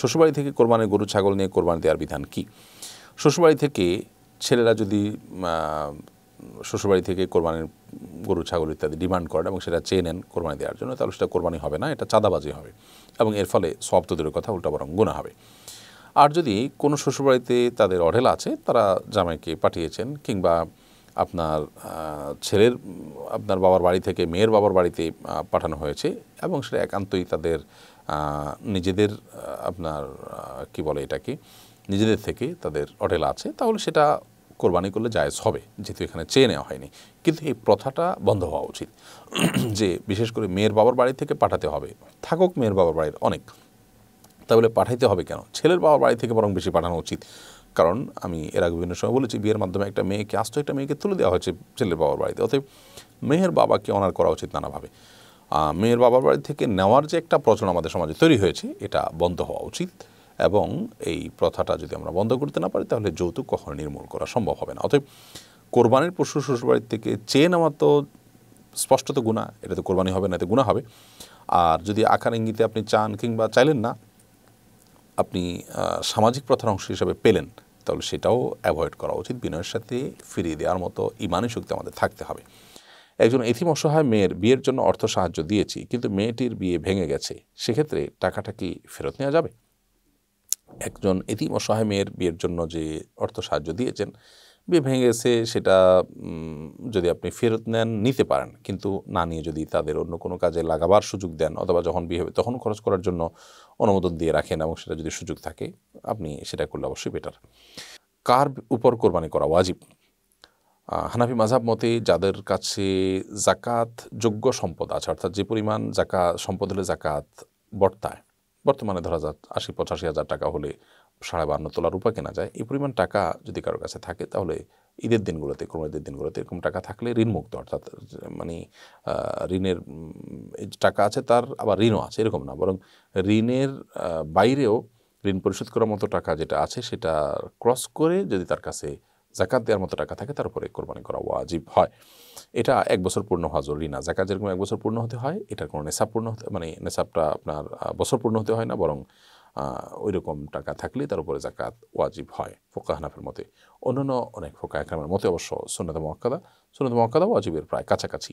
শ্বশুরবাড়ি থেকে কোরবানির গরু, ছাগল নিয়ে কোরবানি দেওয়ার বিধান কি? শ্বশুরবাড়ি থেকে ছেলেরা যদি শ্বশুরবাড়ি থেকে কোরবানির গরু, ছাগল ইত্যাদি ডিমান্ড করেন এবং সেটা চেয়ে নেন কোরবানি দেওয়ার জন্য, তাহলে সেটা কোরবানি হবে না, এটা চাঁদাবাজি হবে এবং এর ফলে দূরের কথা, উল্টা বরং গুণা হবে। আর যদি কোনো শ্বশুরবাড়িতে তাদের অঢেল আছে, তারা জামাইকে পাঠিয়েছেন কিংবা আপনার ছেলের, আপনার বাবার বাড়ি থেকে মেয়ের বাবার বাড়িতে পাঠানো হয়েছে এবং সেটা একান্তই তাদের নিজেদের আপনার কি বলে এটাকে, নিজেদের থেকে তাদের অঢেল আছে। তাহলে সেটা কোরবানি করলে জায়েজ হবে, যেহেতু এখানে চেয়ে নেওয়া হয়নি। কিন্তু এই প্রথাটা বন্ধ হওয়া উচিত। যে বিশেষ করে মেয়ের বাবার বাড়ি থেকে পাঠাতে হবে, থাকুক মেয়ের বাবার বাড়ির অনেক, তাহলে পাঠাইতে হবে কেন? ছেলের বাবার বাড়ি থেকে বরং বেশি পাঠানো উচিত। কারণ আমি এর আগে বিভিন্ন সময় বলেছি, বিয়ের মাধ্যমে একটা মেয়েকে, আস্ত একটা মেয়েকে তুলে দেওয়া হয়েছে ছেলের বাবার বাড়িতে। অতএব মেয়ের বাবাকে অনার করা উচিত নানাভাবে। মেয়ের বাবার বাড়ি থেকে নেওয়ার যে একটা প্রচলন আমাদের সমাজে তৈরি হয়েছে, এটা বন্ধ হওয়া উচিত এবং এই প্রথাটা যদি আমরা বন্ধ করতে না পারি, তাহলে যৌতুক কখনো নির্মূল করা সম্ভব হবে না। অতএব কোরবানির পশু শ্বশুরবাড়ির থেকে চেয়ে নেওয়া তো স্পষ্টত গুণা এটা তো কোরবানি হবে না, এতে গুণা হবে। আর যদি আকার ইঙ্গিতে আপনি চান কিংবা চাইলেন না, আপনি সামাজিক প্রথার অংশ হিসাবে পেলেন তাহলে সেটাও অ্যাভয়েড করা উচিত। বিনয়ের সাথে ফিরিয়ে দেওয়ার মতো ইমানি শক্তি আমাদের থাকতে হবে। একজন এথিম অসহায় মেয়ের বিয়ের জন্য অর্থ সাহায্য দিয়েছি, কিন্তু মেয়েটির বিয়ে ভেঙে গেছে। সেক্ষেত্রে টাকাটা কি ফেরত নেওয়া যাবে? একজন এতিম অসহায় মেয়ের বিয়ের জন্য যে অর্থ সাহায্য দিয়েছেন বিয়ে ভেঙে গেছে সেটা যদি আপনি ফেরত নেন, নিতে পারেন। কিন্তু না নিয়ে যদি তাদের অন্য কোনো কাজে লাগাবার সুযোগ দেন, অথবা যখন বিয়ে হবে, তখন খরচ করার জন্য অনুমোদন দিয়ে রাখেন এবং সেটা যদি সুযোগ থাকে, আপনি সেটা করলে অবশ্যই বেটার কার উপর কোরবানি করা ওয়াজিব? হানাফি মাঝাব মতে যাদের কাছে জাকাত যোগ্য সম্পদ আছে, অর্থাৎ যে পরিমাণ জাকা সম্পদ হলে জাকাত বর্তায় বর্তমানে ধরা যাক আশি পঁচাশি হাজার টাকা হলে সাড়ে বান্ন তোলা রূপা কেনা যায়। এই পরিমাণ টাকা যদি কারোর কাছে থাকে, তাহলে ঈদের দিনগুলোতে কোরবানিদের দিনগুলোতে এরকম টাকা থাকলে ঋণমুক্ত, অর্থাৎ মানে ঋণের টাকা আছে তার আবার ঋণও আছে, এরকম না। বরং ঋণের বাইরেও ঋণ পরিশোধ করার মতো টাকা যেটা আছে সেটা ক্রস করে যদি তার কাছে জাকাত দেওয়ার মতো টাকা থাকে, তার উপরে কোরবানি করা ওয়াজিব হয়। এটা এক বছর পূর্ণ হওয়া জরুরি না। জাকাত যেরকম এক বছর পূর্ণ হতে হয় এটার কোনো নেশাব পূর্ণ হতে মানে নেশাবটা আপনার বছর পূর্ণ হতে হয় না, বরং ওই রকম টাকা থাকলে তার উপরে জাকাত ওয়াজিব হয় ফোকা হানাফের মতে। অন্যান্য অনেক ফোকা একরামের মতে অবশ্য সুন্নত মক্কাদা সুন্নত মক্কাদা ওয়াজিবের প্রায় কাছাকাছি।